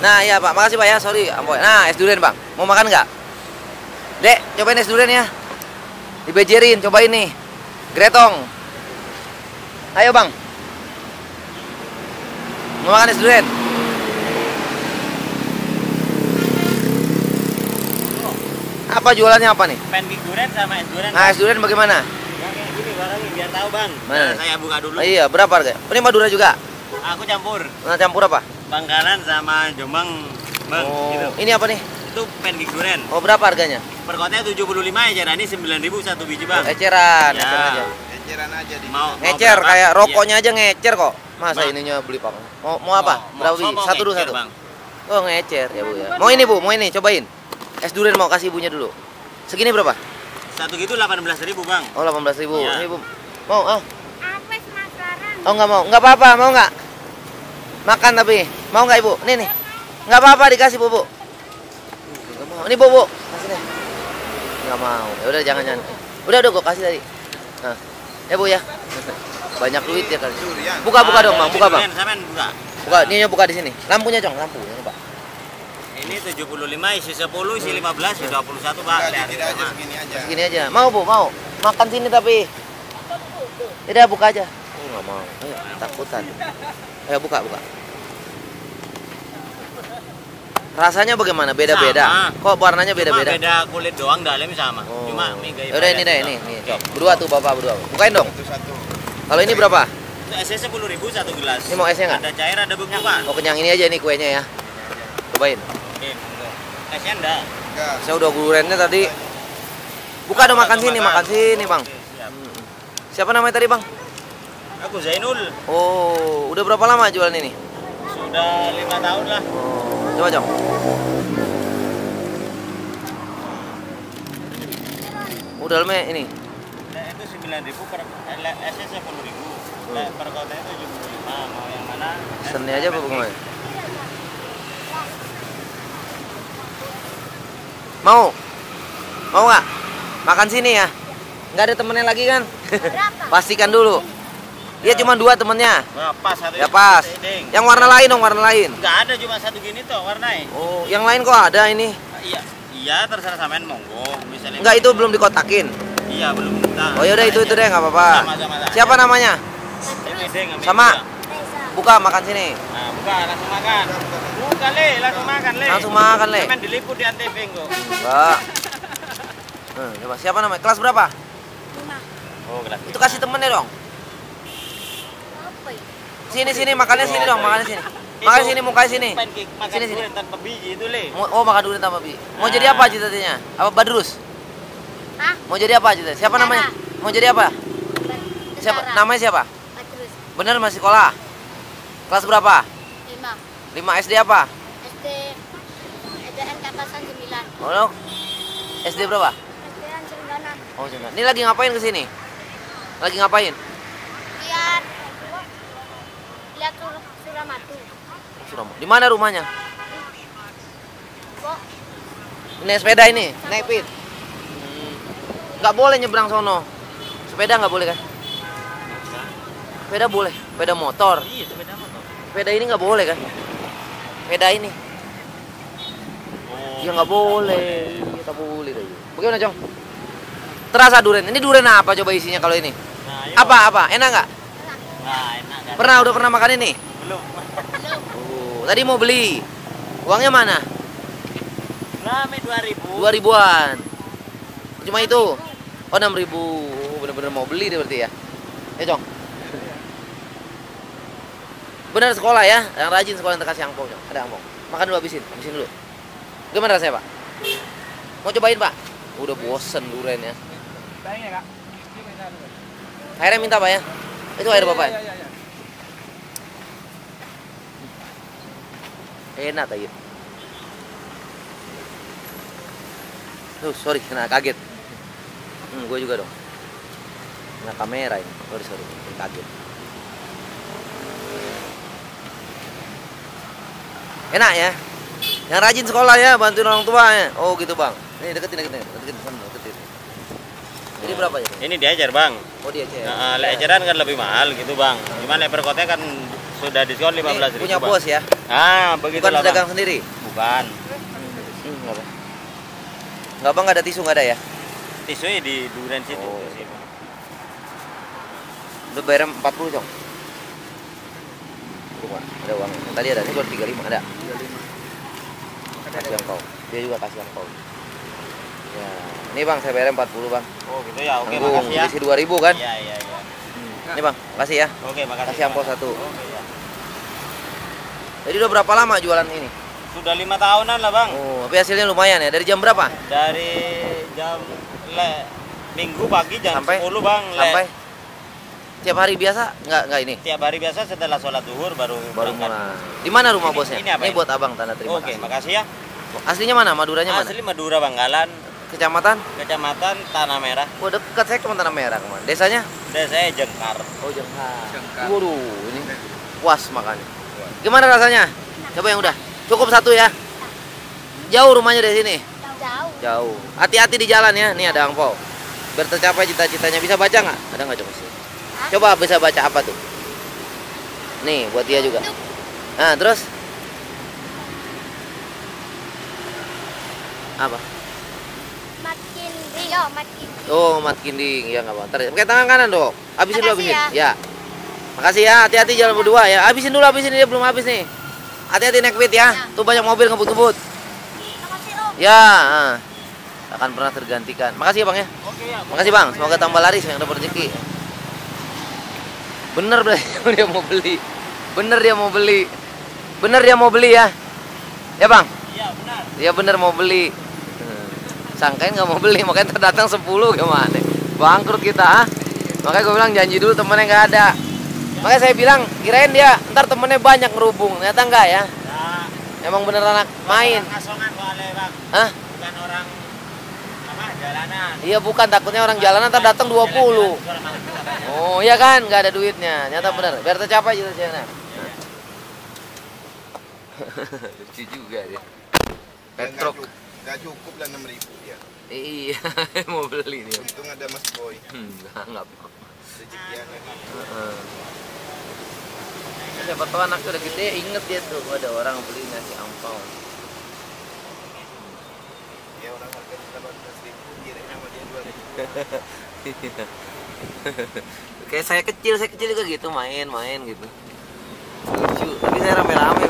Nah, iya Pak. Makasih Pak ya. Sorry, Amboy. Nah, es durian, Bang. Mau makan nggak? Dek, cobain es durian ya. Dibejerin, cobain nih. Gretong. Ayo, Bang. Mau makan es durian? Apa jualannya apa nih? Pancake durian sama es durian. Nah, es durian bagaimana? Yang kayak gini barangnya biar tahu bang. Mana? Nah, saya buka dulu. Oh, iya, berapa harganya? Ini Madura juga. Aku campur Nah, campur apa? Bangkalan sama Jombang bang. Oh, Gitu. ini apa nih? Itu pancake durian. Oh, berapa harganya? Per kotanya 75 ya, ini 9000 satu biji bang. Eceran, Ya. eceran aja. Eceran aja di Mau, mau Ngecer berapa? kayak Iya. rokoknya aja ngecer kok. Masa Bang. ininya beli pak? Mau mau apa? Mau- Berapa mau- biji? mau Satu dulu satu. Bang. Oh ngecer ya bu ya. Mau ini bu, mau ini cobain. Es durian mau kasih ibunya dulu. Segini berapa? Satu gitu 18.000 bang. Oh 18 ribu. Iya. Ini bu. Mau ah? Oh nggak mau, nggak apa-apa, mau nggak? Makan tapi, mau nggak ibu? Nih nih, nggak apa-apa dikasih bu bu. Ini bu bu, kasih deh. Nggak mau. Ya udah jangan jangan. Udah udah gua kasih tadi. Nah, ya bu ya. Banyak duit ya kali. Buka buka dong bang, buka bang. buka. Buka, ini buka di sini. Lampunya cong, lampu. Ini, Pak. Ini 75, isi 10, isi 15, isi 21 pak. Dikit aja sama. segini aja. Segini aja. Mau bu, mau. Makan sini tapi. Tidak buka aja. Oh nggak mau. Ayo, takutan. Ayo buka buka. Rasanya bagaimana? Beda-beda. Sama. Kok warnanya Cuma beda-beda? beda kulit doang, dalamnya sama. Oh. Cuma mie gaya udah ini deh, ini, nih. Berdua tuh bapak berdua. Bukain dong. Kalau ini berapa? Itu esnya 10 ribu satu gelas. Ini mau esnya nggak? Ada cair, ada beku pak. Mau kenyang ini aja nih kuenya ya. Cobain. Oke, betul. Esnya enggak. Saya udah gurennya tadi. Buka dong makan sini, makan sini bang. Siap. Siapa namanya tadi bang? Aku Zainul, Oh, udah berapa lama jualan ini? sudah lima tahun lah. Oh, coba cong. Udah lama ini. Nah, itu 9 ribu per eh, esnya 10 ribu. Nah, per kotanya 75. Mau yang mana? Pesennya aja apa bagaimana? Mau? Mau nggak? Makan sini ya? Nggak ada temennya lagi kan? Berapa? Pastikan dulu. Dia cuma dua temennya. Berapa satu? Ya pas. Ding. Yang warna lain dong, warna lain. Enggak ada cuma satu gini tuh warnanya. Oh, yang lain kok ada ini? Iya, iya terserah sampean monggo. Misalnya Enggak itu belum dikotakin. Iya, belum. Nah, Oh yaudah itu itu deh nggak apa-apa. Aja. Siapa namanya? Ini Sama. Buka makan sini. Nah, buka langsung makan. Buka le, langsung makan le. Langsung makan, Le. Sampean diliput di antv kok. Mbak. Hmm, coba siapa namanya? Kelas berapa? Lima. Oh, kelas. Itu kasih temennya dong. Sini sini makannya sini dong, makannya sini. Makan sini mukanya sini. Pancake makan Sini, sini. tanpa biji itu le. Mau- Oh makan durian tambah bi. Mau Ah. jadi apa cita-citanya? Apa Badrus? Hah? Mau jadi apa cita? Siapa Tentara. namanya? Mau jadi apa? Siapa? Namanya siapa? Bener masih sekolah. Kelas berapa? Lima. 5 SD apa? SD. SDN Kakasan 9. Oh, SD berapa? SDN Serengganan. Oh, jangan. Ini lagi ngapain ke sini? Lagi ngapain? Lihat. Lihat sur Suramadu. Suram. Di mana rumahnya? Kok Ini sepeda ini, naik pit. Hmm. Nggak boleh nyebrang sono. Sepeda nggak boleh kan? Sepeda boleh, sepeda motor. Iya, sepeda motor. Sepeda ini nggak boleh kan? Sepeda ini. Oh. Ya nggak boleh. Kita boleh deh. Bagaimana, Cong? Terasa durian. Ini durian apa coba isinya kalau ini? Nah, ayo. Apa apa? Enak nggak? Enak kan? Pernah udah pernah makan ini? Belum. Oh, tadi mau beli. Uangnya mana? Rame 2000. Dua ribuan. Cuma itu. Oh enam ribu. Oh, Bener-bener mau beli deh berarti ya. Ya Cong. Bener sekolah ya, yang rajin sekolah yang kasih angpau Cong. Ada angpau. Makan dulu habisin, habisin dulu. Gimana rasanya Pak? Mau cobain Pak? Udah bosen durian ya. Airnya minta Pak ya. Itu air Bapak ya? Enak tadi. Tuh, sorry, kena kaget. Hmm, gue juga dong. Kena kamera ini. Sorry, sorry, kaget. Enak ya? Yang rajin sekolah ya, bantuin orang tua ya. Oh gitu bang. Ini deketin, deketin, deketin, deketin. Berapa ya? Ini diajar, Bang. Oh dia cek. Nah, lek eceran kan lebih mahal gitu, Bang. Cuman lek per kotanya kan sudah diskon Ini 15 ribu. punya bos ya. Ah, begitu Bukan pedagang sendiri. Bukan. Hmm, nggak bang, nggak ada tisu nggak ada ya? Tisu di duren situ. Oh. Udah bayar 40 cong. Rumah, ada uang. Tadi ada, ini baru 35 ada. Kasih angpau. Dia juga kasih angpau. Ini bang saya bayar 40 bang. Oh, gitu ya. Oke, Tanggung, makasih ya. isi 2000 kan? Iya, iya, iya. Ini bang, kasih ya. Oke, makasih. Kasih Bang. satu. Oke, ya. Jadi udah berapa lama jualan ini? Sudah lima tahunan lah, Bang. Oh, tapi hasilnya lumayan ya. Dari jam berapa? Dari jam le, minggu pagi jam Sampai? 10, Bang. Le. Sampai tiap hari biasa? Nggak, nggak ini. tiap hari biasa setelah sholat zuhur baru Baru berangkat. mulai. Di mana rumah Ini- bosnya? ini apa ini? buat abang tanda terima Oke, kasih. makasih ya. Aslinya mana? Maduranya mana? Asli Madura Banggalan, Kecamatan? Kecamatan Tanah Merah, Wah dekat saya ke Tanah Merah ke mana? Desanya? Desa Jengkar. Oh Jengkar. Jengkar. Waduh, ini puas makannya. Gimana rasanya? Coba yang udah. Cukup satu ya. Jauh rumahnya dari sini. Jauh. Jauh. Hati-hati di jalan ya. Nih ada angpau. Biar tercapai cita-citanya. Bisa baca nggak? Ada nggak coba sih? Coba bisa baca apa tuh? Nih buat dia juga. Nah terus? Apa? Makin Oh, mat kinding. Ya nggak apa. Ntar pakai tangan kanan dong. Habisin dulu, habisin. Ya. Makasih ya. Hati-hati jalan berdua ya. Habisin dulu, habisin dia belum habis nih. Hati-hati naik beat ya. Tuh banyak mobil ngebut-ngebut. Makasih Om. Ya. Akan pernah tergantikan. Makasih ya bang ya. Oke ya. Makasih bang. Semoga tambah laris yang dapat rezeki. Bener berarti dia mau beli. Bener dia mau beli. Bener dia mau beli ya. Ya bang. Iya, benar. Dia bener mau beli. Sangkain nggak mau beli, makanya terdatang 10 gimana? Bangkrut kita, ah. Makanya gue bilang janji dulu temennya nggak ada. Makanya saya bilang kirain dia ntar temennya banyak ngerubung, ternyata enggak ya. Nah, Emang bener anak main. Asongan Bang. Hah? Bukan orang apa? Jalanan. Iya bukan, takutnya orang jalanan ntar datang 20. Jalan-jalan, suara masuk katanya. Oh iya kan, nggak ada duitnya. Nyata bener, biar tercapai cita-citanya. Lucu juga dia. Petruk. Gak cukup lah 6 ribu ya. Iya, mau beli dia. Untung ada Mas Boy. Hmm, nggak apa-apa. Rezeki anak. Heeh. Siapa tahu anaknya udah gede inget dia tuh ada orang beli nasi ampau. Ya orang harga 18 ribu, kirain sama dia 2 ribu. Kayak saya kecil, saya kecil juga gitu main-main gitu. Lucu, tapi saya rame-rame.